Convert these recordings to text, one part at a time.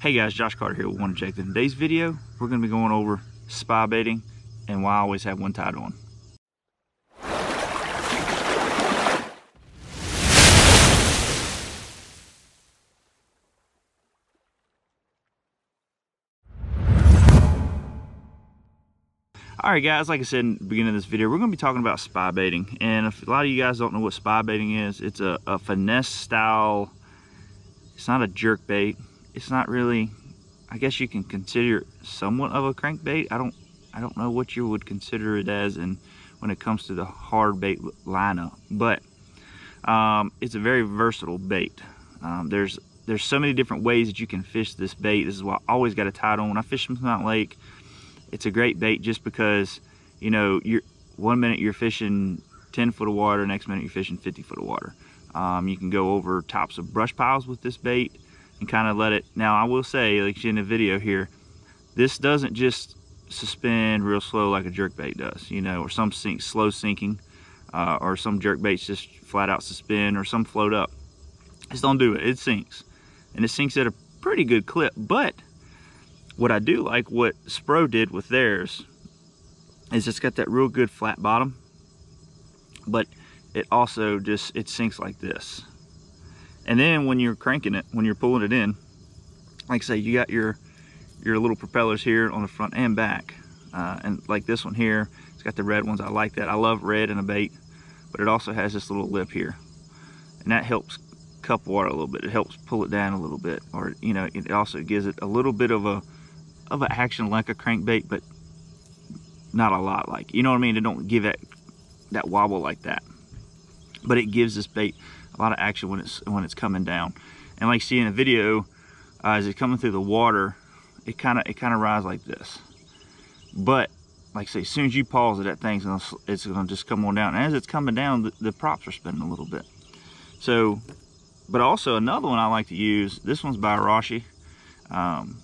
Hey guys, Josh Carter here with One Objective. In today's video, we're going to be going over spy baiting and why I always have one tied on. all right guys like i said in the beginning of this video we're going to be talking about spy baiting and if a lot of you guys don't know what spy baiting is it's a, a finesse style it's not a jerk bait it's not really i guess you can consider it somewhat of a crankbait. I don't i don't know what you would consider it as and when it comes to the hard bait lineup but um, it's a very versatile bait. Um, there's there's so many different ways that you can fish this bait. This is why i always got a tie on. When i fish Smith Mountain Lake. It's a great bait just because you know you're one minute you're fishing 10 foot of water next minute you're fishing 50 foot of water. Um, you can go over tops of brush piles with this bait and kind of let it now I will say like in the video here this doesn't just suspend real slow like a jerk bait does you know or some sink slow sinking uh, or some jerk baits just flat out suspend or some float up. Just don't do it. It sinks. And it sinks at a pretty good clip but what I do like what Spro did with theirs is it's got that real good flat bottom, but it also just, it sinks like this. And then when you're cranking it, when you're pulling it in, like I say, you got your, your little propellers here on the front and back. Uh, and like this one here, it's got the red ones. I like that. I love red in a bait, but it also has this little lip here. And that helps cup water a little bit. It helps pull it down a little bit. Or, you know, it also gives it a little bit of a, of an action like a crankbait, but not a lot like, you know what I mean? It don't give it that wobble like that. But it gives this bait a lot of action when it's when it's coming down. And like you see in the video, uh, as it's coming through the water, it kind of it kind of rises like this. But like I say, as soon as you pause it, that thing's gonna it's gonna just come on down. And as it's coming down, the, the props are spinning a little bit. So, but also another one I like to use. This one's by Arashi. Um,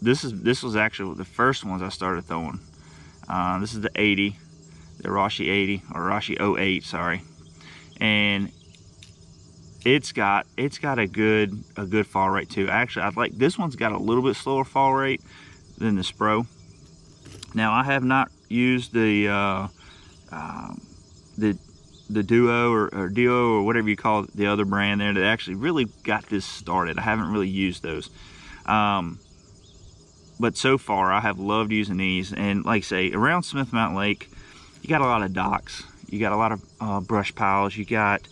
this is this was actually the first ones I started throwing. Uh, this is the 80, the Arashi 80 or Arashi 08, sorry, and it's got it's got a good a good fall rate too. Actually, I like this one's got a little bit slower fall rate than the Spro. Now I have not used the uh, um, the the Duo or, or, Duo or whatever you call it, the other brand there that actually really got this started. I haven't really used those. Um, but so far I have loved using these and like I say around Smith Mountain Lake you got a lot of docks you got a lot of uh, brush piles you got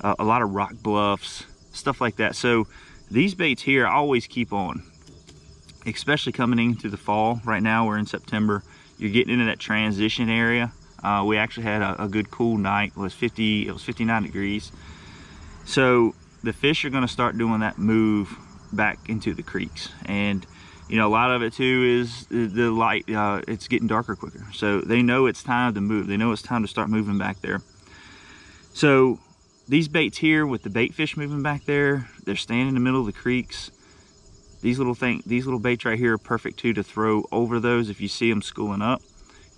uh, a lot of rock bluffs stuff like that. So these baits here I always keep on especially coming into the fall. Right now we're in September. You're getting into that transition area. Uh, we actually had a, a, good cool night. It was 50 it was 59 degrees. So the fish are going to start doing that move back into the creeks. And you know, a lot of it too is the light, uh, it's getting darker quicker. So they know it's time to move. They know it's time to start moving back there. So these baits here with the bait fish moving back there, they're staying in the middle of the creeks. These little thing, these little baits right here are perfect too to throw over those if you see them schooling up,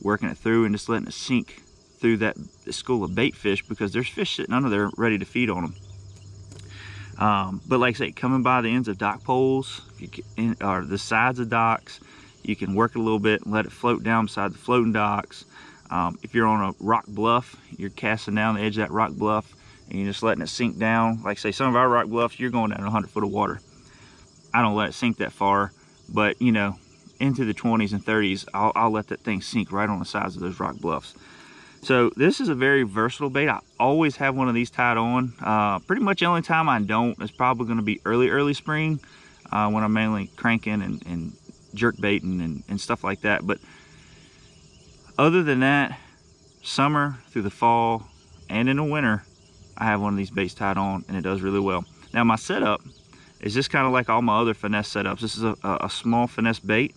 working it through and just letting it sink through that school of bait fish because there's fish sitting under there ready to feed on them. Um, but like I say, coming by the ends of dock poles, can, or the sides of docks, you can work it a little bit and let it float down beside the floating docks. Um, if you're on a rock bluff, you're casting down the edge of that rock bluff and you're just letting it sink down. Like say, some of our rock bluffs, you're going down 100 foot of water. I don't let it sink that far, but you know, into the 20s and 30s, I'll, I'll let that thing sink right on the sides of those rock bluffs. So this is a very versatile bait. I always have one of these tied on. Uh, pretty much the only time I don't is probably going to be early, early spring uh, when I'm mainly cranking and, and jerk baiting and, and stuff like that. But other than that, summer through the fall and in the winter, I have one of these baits tied on and it does really well. Now my setup is just kind of like all my other finesse setups. This is a, a small finesse bait.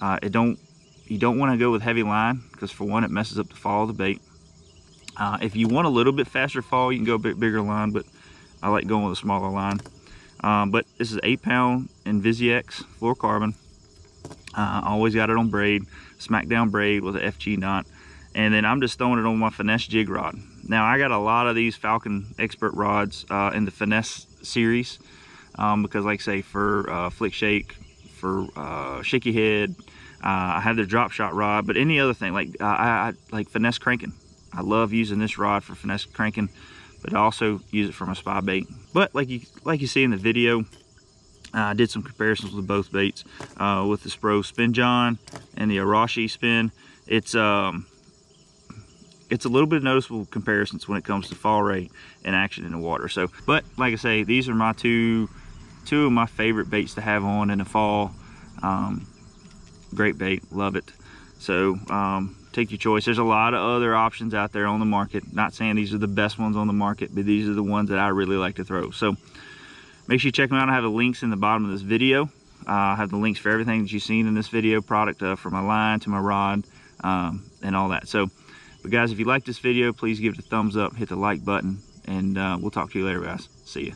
Uh, it don't you don't want to go with heavy line because for one, it messes up the fall of the bait. Uh, if you want a little bit faster fall, you can go a bit bigger line, but I like going with a smaller line. Um, but this is eight pound InvizX fluorocarbon. Uh, always got it on braid, smackdown braid with an FG knot. And then I'm just throwing it on my finesse jig rod. Now I got a lot of these Falcon Expert rods uh, in the finesse series um, because like say for uh, flick shake, for uh, shaky head. Uh, I have their drop shot rod, but any other thing like uh, I, I like finesse cranking. I love using this rod for finesse cranking, but I also use it for my spy bait. But like you like you see in the video, I did some comparisons with both baits uh, with the Spro Spin John and the Arashi Spin. It's um, it's a little bit of noticeable comparisons when it comes to fall rate and action in the water. So, but like I say, these are my two two of my favorite baits to have on in the fall. Um, great bait, love it. So um, take your choice. There's a lot of other options out there on the market. Not saying these are the best ones on the market, but these are the ones that I really like to throw. So make sure you check them out. I have the links in the bottom of this video. Uh, I have the links for everything that you've seen in this video, product uh, from my line to my rod um, and all that. So, but guys, if you like this video, please give it a thumbs up, hit the like button, and uh, we'll talk to you later, guys. See ya.